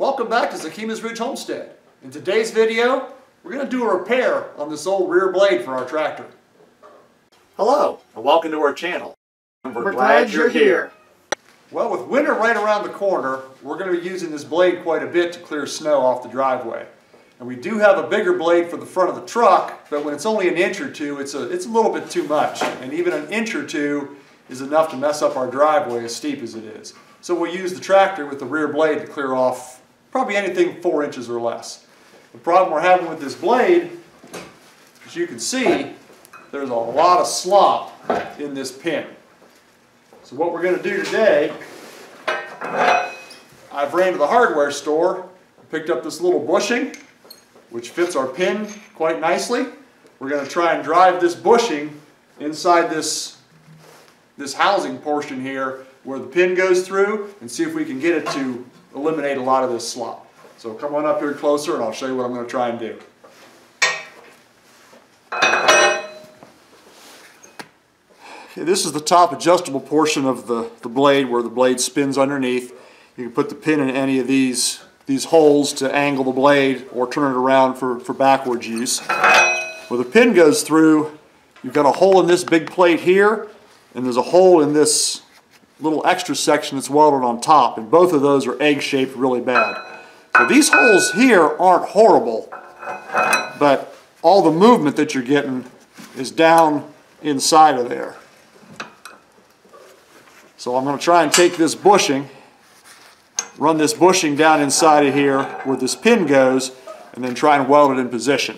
Welcome back to Sakima's Ridge Homestead. In today's video, we're going to do a repair on this old rear blade for our tractor. Hello, and welcome to our channel. We're, We're glad you're here. Well, with winter right around the corner, we're going to be using this blade quite a bit to clear snow off the driveway. And we do have a bigger blade for the front of the truck, but when it's only an inch or two, it's a, it's a little bit too much. And even an inch or two is enough to mess up our driveway as steep as it is. So we'll use the tractor with the rear blade to clear off probably anything four inches or less. The problem we're having with this blade, as you can see, there's a lot of slop in this pin. So what we're going to do today, I've ran to the hardware store, picked up this little bushing, which fits our pin quite nicely. We're going to try and drive this bushing inside this, this housing portion here where the pin goes through and see if we can get it to eliminate a lot of this slop. So come on up here closer and I'll show you what I'm going to try and do. Okay, this is the top adjustable portion of the, the blade where the blade spins underneath. You can put the pin in any of these, these holes to angle the blade or turn it around for, for backwards use. Where the pin goes through, you've got a hole in this big plate here and there's a hole in this little extra section that's welded on top and both of those are egg-shaped really bad. So these holes here aren't horrible, but all the movement that you're getting is down inside of there. So I'm going to try and take this bushing, run this bushing down inside of here where this pin goes, and then try and weld it in position.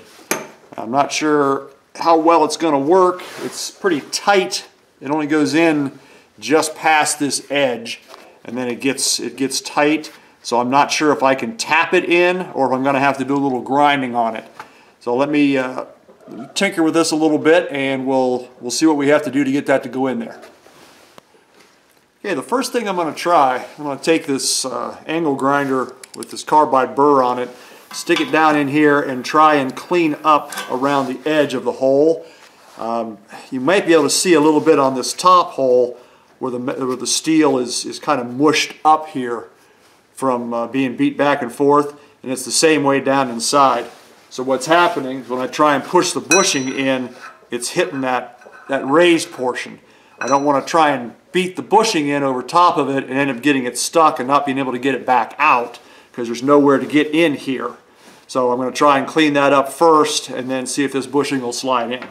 I'm not sure how well it's going to work. It's pretty tight. It only goes in just past this edge, and then it gets, it gets tight. So I'm not sure if I can tap it in or if I'm going to have to do a little grinding on it. So let me uh, tinker with this a little bit and we'll, we'll see what we have to do to get that to go in there. Okay, the first thing I'm going to try, I'm going to take this uh, angle grinder with this carbide burr on it, stick it down in here and try and clean up around the edge of the hole. Um, you might be able to see a little bit on this top hole where the, where the steel is, is kind of mushed up here from uh, being beat back and forth and it's the same way down inside. So what's happening is when I try and push the bushing in, it's hitting that, that raised portion. I don't want to try and beat the bushing in over top of it and end up getting it stuck and not being able to get it back out because there's nowhere to get in here. So I'm going to try and clean that up first and then see if this bushing will slide in.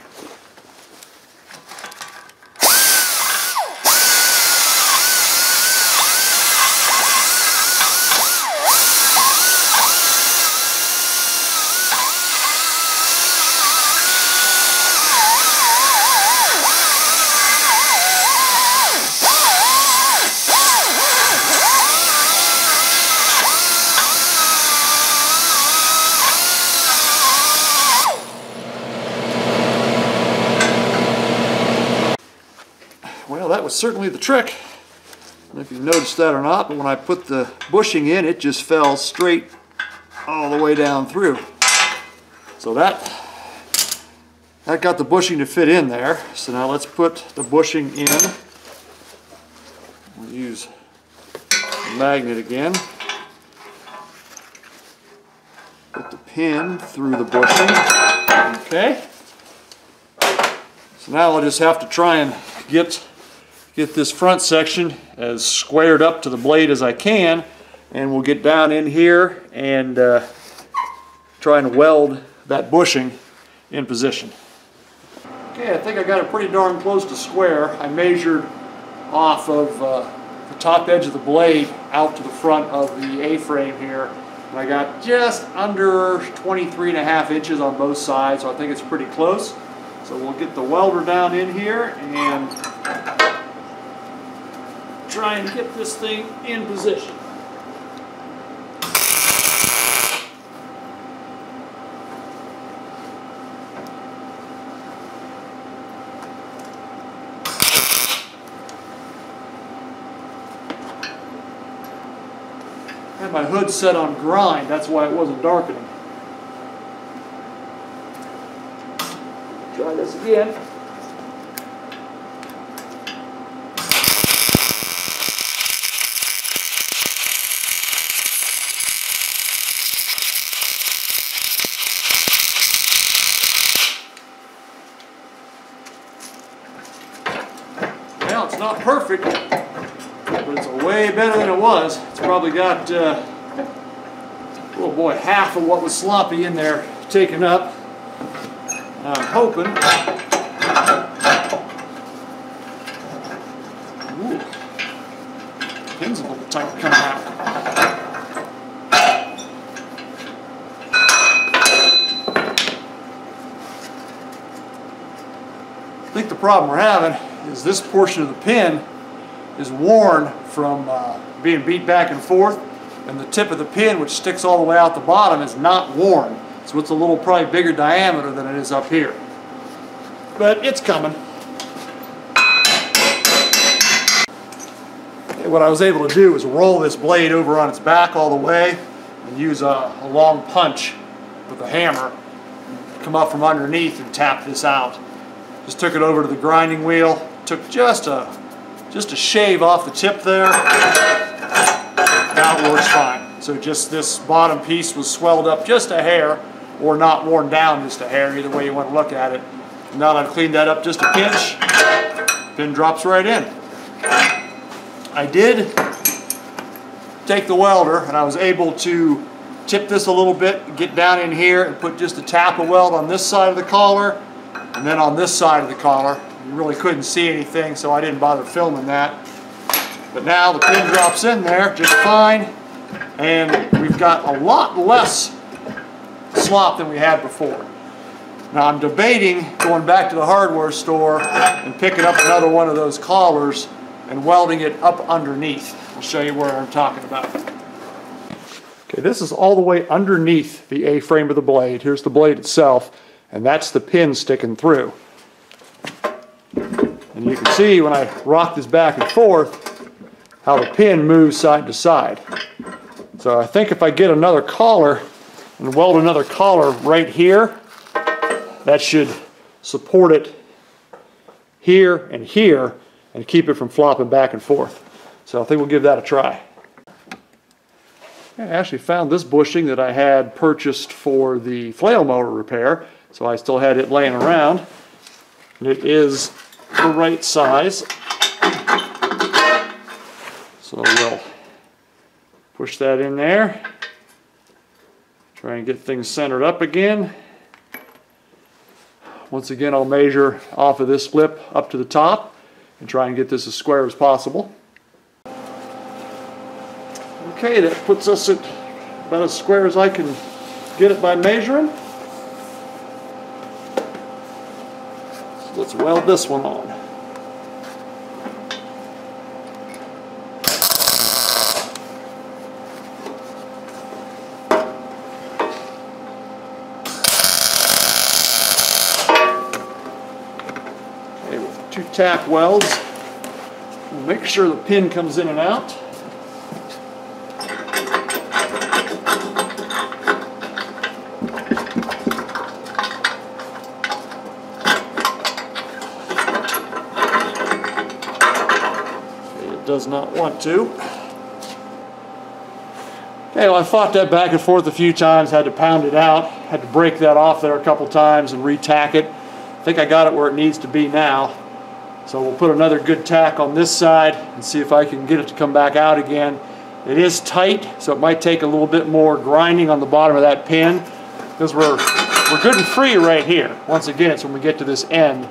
Well, that was certainly the trick. I don't know if you've noticed that or not, but when I put the bushing in, it just fell straight all the way down through. So that, that got the bushing to fit in there. So now let's put the bushing in. We'll use the magnet again. Put the pin through the bushing. Okay. So now I'll just have to try and get get this front section as squared up to the blade as I can and we'll get down in here and uh, try and weld that bushing in position. Okay, I think I got it pretty darn close to square. I measured off of uh, the top edge of the blade out to the front of the A-frame here and I got just under 23 and a half inches on both sides so I think it's pretty close. So we'll get the welder down in here and try and get this thing in position. Had my hood set on grind, that's why it wasn't darkening. Try this again. not perfect, but it's way better than it was. It's probably got, uh, oh boy, half of what was sloppy in there taken up. I'm hoping. Ooh, pin's a little tight coming out. I think the problem we're having is this portion of the pin is worn from uh, being beat back and forth and the tip of the pin which sticks all the way out the bottom is not worn. So it's a little probably bigger diameter than it is up here. But it's coming. Okay, what I was able to do is roll this blade over on its back all the way and use a, a long punch with a hammer come up from underneath and tap this out. Just took it over to the grinding wheel took just a just a shave off the tip there. That works fine. So just this bottom piece was swelled up just a hair or not worn down just a hair, either way you want to look at it. Now that I've cleaned that up just a pinch, pin drops right in. I did take the welder and I was able to tip this a little bit, get down in here and put just a tap of weld on this side of the collar and then on this side of the collar you really couldn't see anything, so I didn't bother filming that. But now the pin drops in there just fine, and we've got a lot less slop than we had before. Now I'm debating going back to the hardware store and picking up another one of those collars and welding it up underneath. I'll show you where I'm talking about. Okay, this is all the way underneath the A-frame of the blade. Here's the blade itself, and that's the pin sticking through. And you can see when I rock this back and forth how the pin moves side to side. So I think if I get another collar and weld another collar right here, that should support it here and here and keep it from flopping back and forth. So I think we'll give that a try. I actually found this bushing that I had purchased for the flail mower repair, so I still had it laying around. And it is the right size. So we'll push that in there. Try and get things centered up again. Once again, I'll measure off of this lip up to the top and try and get this as square as possible. Okay, that puts us at about as square as I can get it by measuring. Let's weld this one on. Two tack welds, make sure the pin comes in and out. It does not want to. Okay, well I fought that back and forth a few times, had to pound it out, had to break that off there a couple times and re-tack it. I think I got it where it needs to be now. So we'll put another good tack on this side and see if I can get it to come back out again. It is tight, so it might take a little bit more grinding on the bottom of that pin because we're, we're good and free right here. Once again, it's when we get to this end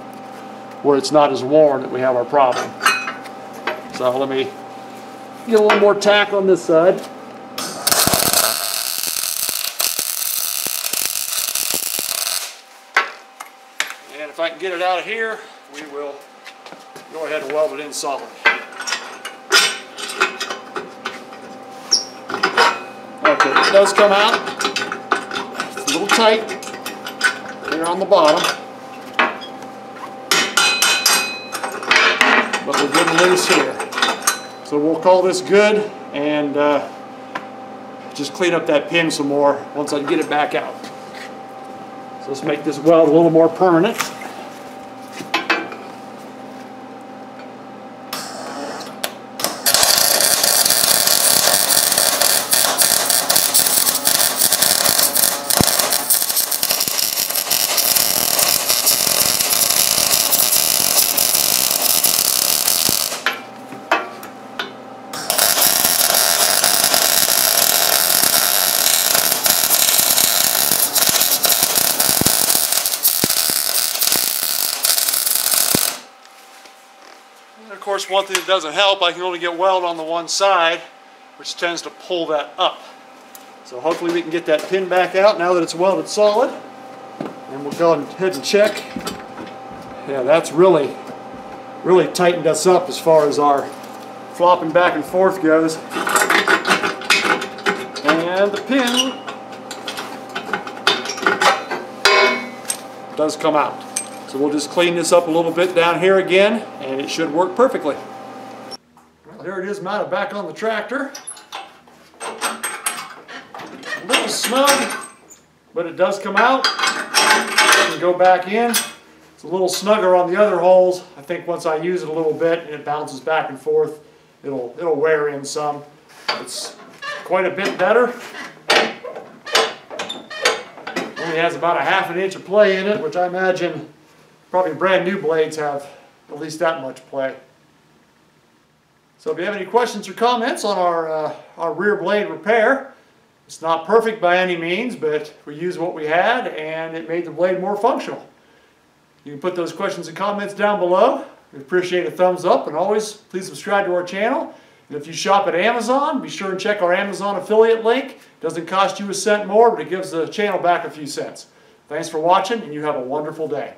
where it's not as worn that we have our problem. So let me get a little more tack on this side. And if I can get it out of here, we will go ahead and weld it in solid. Okay, it does come out. It's a little tight here on the bottom. But we're getting loose here. So we'll call this good and uh, just clean up that pin some more once I get it back out. So let's make this weld a little more permanent. Course, one thing that doesn't help, I can only get weld on the one side, which tends to pull that up. So hopefully we can get that pin back out now that it's welded solid. And we'll go ahead and check. Yeah, that's really, really tightened us up as far as our flopping back and forth goes. And the pin does come out. So we'll just clean this up a little bit down here again and it should work perfectly. There it is mounted back on the tractor. A little snug, but it does come out. And go back in. It's a little snugger on the other holes. I think once I use it a little bit and it bounces back and forth, it'll, it'll wear in some. It's quite a bit better. Only has about a half an inch of play in it, which I imagine probably brand new blades have at least that much play. So if you have any questions or comments on our, uh, our rear blade repair, it's not perfect by any means, but we used what we had and it made the blade more functional. You can put those questions and comments down below. We appreciate a thumbs up and always please subscribe to our channel. And if you shop at Amazon, be sure and check our Amazon affiliate link. It doesn't cost you a cent more, but it gives the channel back a few cents. Thanks for watching and you have a wonderful day.